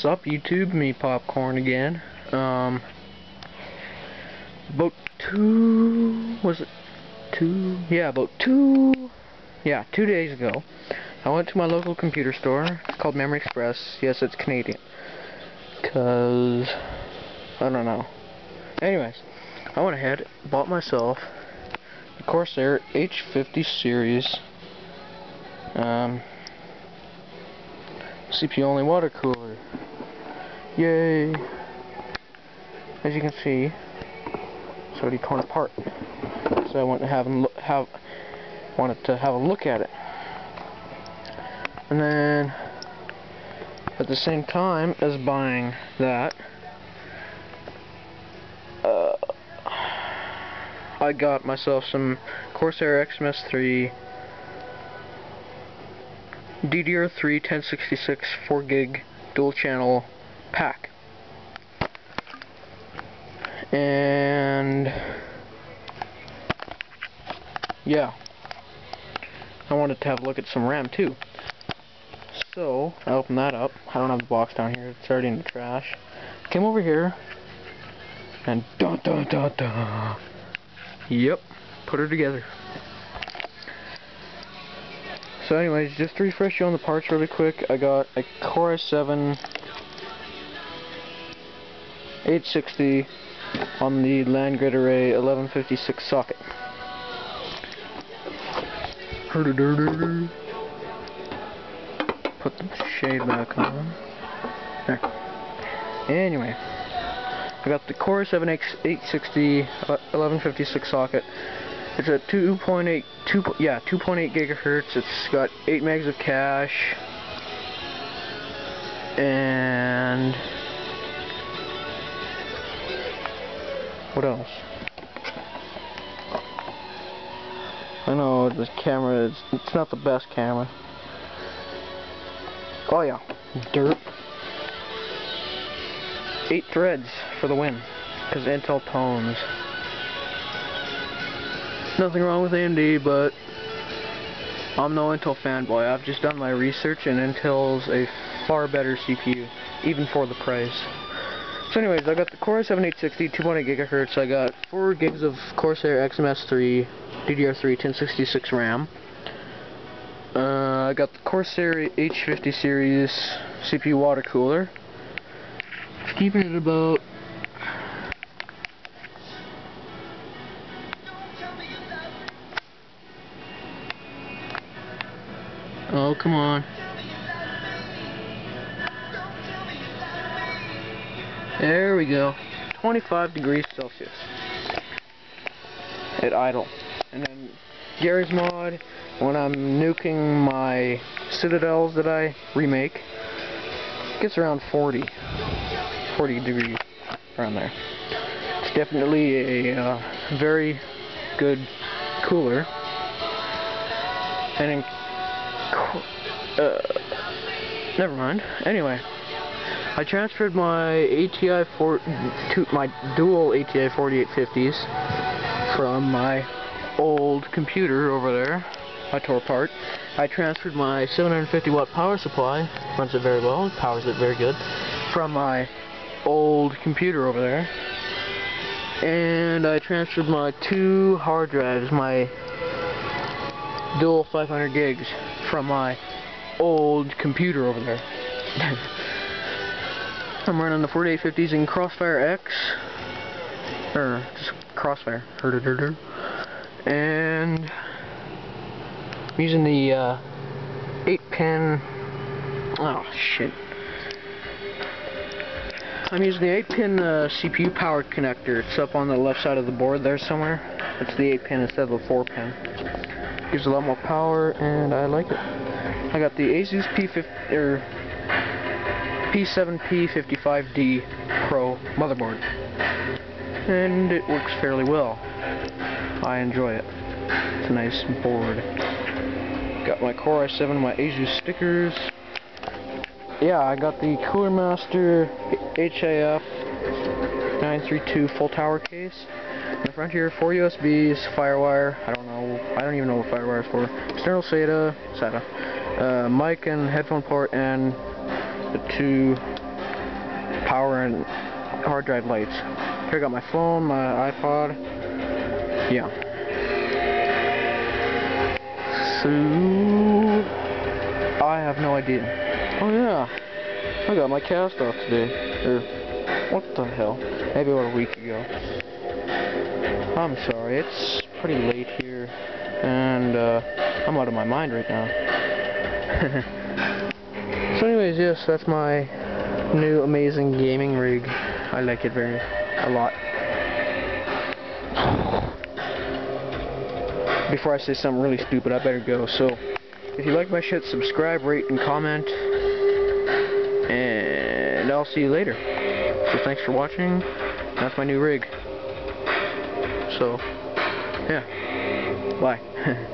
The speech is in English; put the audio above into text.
Sup YouTube, me popcorn again. Um, about two, was it two? Yeah, about two, yeah, two days ago, I went to my local computer store called Memory Express. Yes, it's Canadian. Cause, I don't know. Anyways, I went ahead, bought myself the Corsair H50 series. Um, CPU only water cooler. Yay! As you can see, it's already torn apart. So I went to have have wanted to have a look at it. And then at the same time as buying that, uh, I got myself some Corsair XMS3 DDR3 1066 4 gig dual channel pack. And yeah, I wanted to have a look at some RAM too. So I opened that up. I don't have the box down here. It's already in the trash. Came over here and dun dun dun dun. Yep, put her together. So anyways, just to refresh you on the parts really quick, I got a Core i7 860 on the Land Grid Array 1156 socket. Put the shade back on. There. Anyway, I got the Core i7 860 1156 uh, socket it's a 2.8, 2, yeah, 2.8 gigahertz. It's got 8 megs of cache, and what else? I know this camera is, it's not the best camera. Oh yeah, dirt. Eight threads for the win, because Intel tones. Nothing wrong with AMD, but I'm no Intel fanboy. I've just done my research, and Intel's a far better CPU, even for the price. So anyways, I got the Core i7 860, 2.8 gigahertz. I got 4 gigs of Corsair XMS3, DDR3, 1066 RAM. Uh, I got the Corsair H50 series CPU water cooler. Keeping it about Oh, come on. There we go. 25 degrees Celsius. At idle. And then Garry's Mod, when I'm nuking my Citadels that I remake, gets around 40. 40 degrees, around there. It's definitely a uh, very good cooler. And in uh, never mind. Anyway, I transferred my ATI 4 to my dual ATI 4850s from my old computer over there. I tore apart. I transferred my 750 watt power supply, runs it very well, powers it very good, from my old computer over there. And I transferred my two hard drives, my dual 500 gigs from my old computer over there. I'm running the 4850s in Crossfire X, or just Crossfire, and I'm using the uh, 8-pin, oh shit, I'm using the 8-pin uh, CPU power connector. It's up on the left side of the board there somewhere. It's the 8-pin instead of the 4-pin gives a lot more power, and I like it. I got the Asus P50 or P7P55D Pro motherboard, and it works fairly well. I enjoy it. It's a nice board. Got my Core i7, my Asus stickers. Yeah, I got the Cooler Master HAF 932 full tower case. The front here, four USBs, FireWire, I don't know, I don't even know what FireWire is for, external SATA, SATA, uh, mic and headphone port, and the two power and hard drive lights. Here I got my phone, my iPod. Yeah. So I have no idea. Oh yeah. I got my cast off today. Or what the hell? Maybe about a week ago. I'm sorry, it's pretty late here and uh, I'm out of my mind right now. so anyways, yes, that's my new amazing gaming rig. I like it very a lot. Before I say something really stupid, I better go. So, if you like my shit, subscribe, rate, and comment. And I'll see you later. So thanks for watching. That's my new rig. So, yeah. Bye.